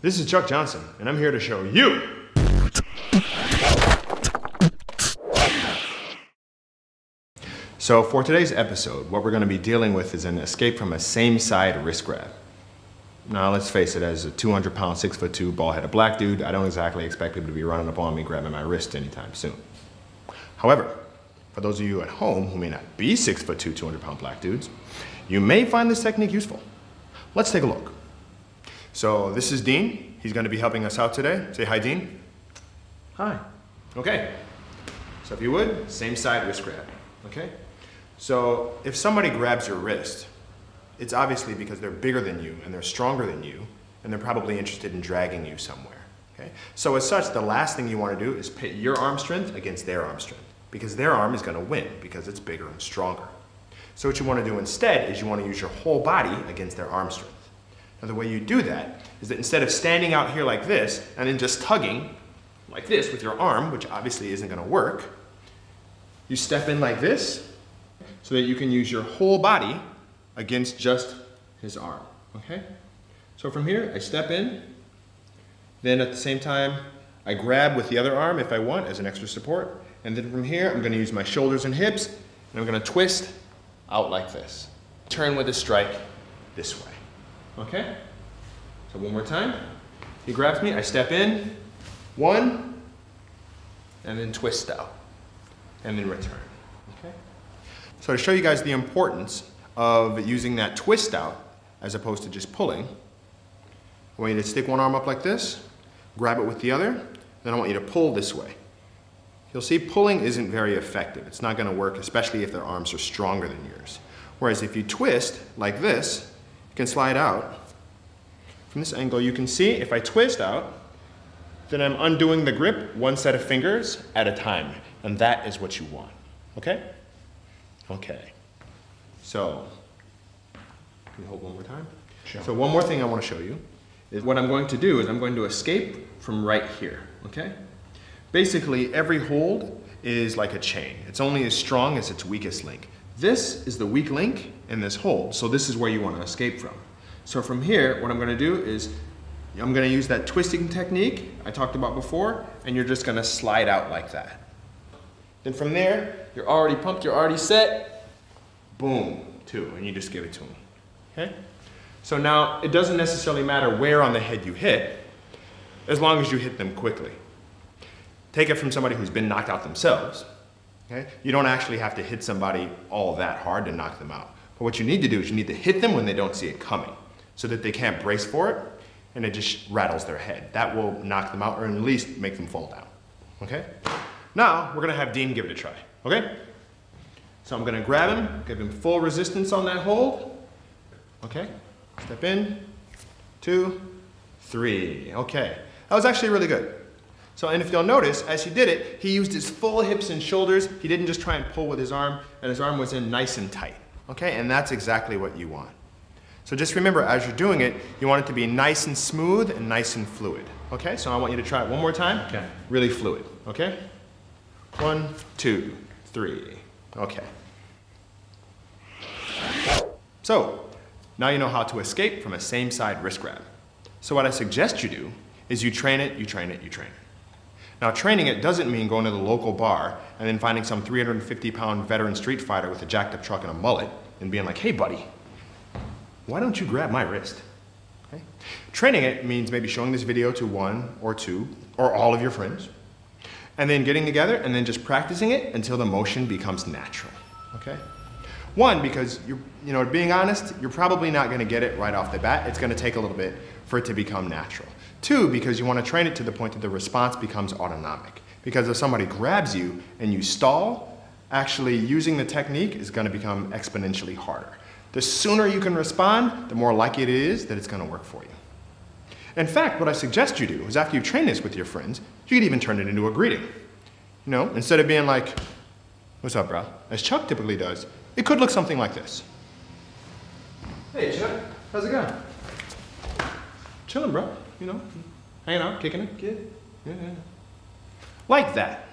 This is Chuck Johnson, and I'm here to show you. So for today's episode, what we're gonna be dealing with is an escape from a same side wrist grab. Now let's face it, as a 200 pound, six foot two, bald headed black dude, I don't exactly expect people to be running up on me grabbing my wrist anytime soon. However, for those of you at home who may not be six foot two, 200 pound black dudes, you may find this technique useful. Let's take a look. So this is Dean. He's gonna be helping us out today. Say hi, Dean. Hi. Okay. So if you would, same side wrist grab, okay? So if somebody grabs your wrist, it's obviously because they're bigger than you and they're stronger than you, and they're probably interested in dragging you somewhere, okay? So as such, the last thing you wanna do is pit your arm strength against their arm strength, because their arm is gonna win, because it's bigger and stronger. So what you wanna do instead is you wanna use your whole body against their arm strength. Now the way you do that is that instead of standing out here like this and then just tugging like this with your arm, which obviously isn't gonna work, you step in like this so that you can use your whole body against just his arm, okay? So from here, I step in, then at the same time, I grab with the other arm if I want as an extra support, and then from here, I'm gonna use my shoulders and hips, and I'm gonna twist out like this. Turn with a strike this way. Okay? So one more time. He grabs me, I step in, one, and then twist out, and then return. Okay? So to show you guys the importance of using that twist out as opposed to just pulling, I want you to stick one arm up like this, grab it with the other, then I want you to pull this way. You'll see pulling isn't very effective. It's not gonna work, especially if their arms are stronger than yours. Whereas if you twist like this, can slide out. From this angle, you can see if I twist out, then I'm undoing the grip one set of fingers at a time. And that is what you want, okay? Okay. So, can you hold one more time? Sure. So one more thing I want to show you is what I'm going to do is I'm going to escape from right here, okay? Basically, every hold is like a chain. It's only as strong as its weakest link. This is the weak link in this hold, so this is where you want to escape from. So from here, what I'm going to do is I'm going to use that twisting technique I talked about before, and you're just going to slide out like that. Then from there, you're already pumped, you're already set, boom, two, and you just give it to him. Okay? So now, it doesn't necessarily matter where on the head you hit, as long as you hit them quickly. Take it from somebody who's been knocked out themselves. Okay? You don't actually have to hit somebody all that hard to knock them out. But what you need to do is you need to hit them when they don't see it coming so that they can't brace for it and it just rattles their head. That will knock them out or at least make them fall down. Okay? Now, we're gonna have Dean give it a try. Okay? So I'm gonna grab him, give him full resistance on that hold. Okay? Step in, two, three. Okay. That was actually really good. So, and if you'll notice, as he did it, he used his full hips and shoulders. He didn't just try and pull with his arm, and his arm was in nice and tight. Okay, and that's exactly what you want. So just remember, as you're doing it, you want it to be nice and smooth and nice and fluid. Okay, so I want you to try it one more time. Okay. Really fluid, okay? One, two, three. Okay. So, now you know how to escape from a same side wrist grab. So what I suggest you do is you train it, you train it, you train it. Now, training it doesn't mean going to the local bar and then finding some 350 pound veteran street fighter with a jacked up truck and a mullet and being like, hey, buddy, why don't you grab my wrist? Okay? Training it means maybe showing this video to one or two or all of your friends and then getting together and then just practicing it until the motion becomes natural. Okay? One, because you're, you know, being honest, you're probably not going to get it right off the bat. It's going to take a little bit for it to become natural. Two, because you want to train it to the point that the response becomes autonomic. Because if somebody grabs you and you stall, actually using the technique is going to become exponentially harder. The sooner you can respond, the more likely it is that it's going to work for you. In fact, what I suggest you do is after you train this with your friends, you could even turn it into a greeting. You know, instead of being like, what's up, bro? As Chuck typically does, it could look something like this. Hey, Chuck, how's it going? Chilling, bro you know, hanging out, kicking it. Yeah, yeah. Like that.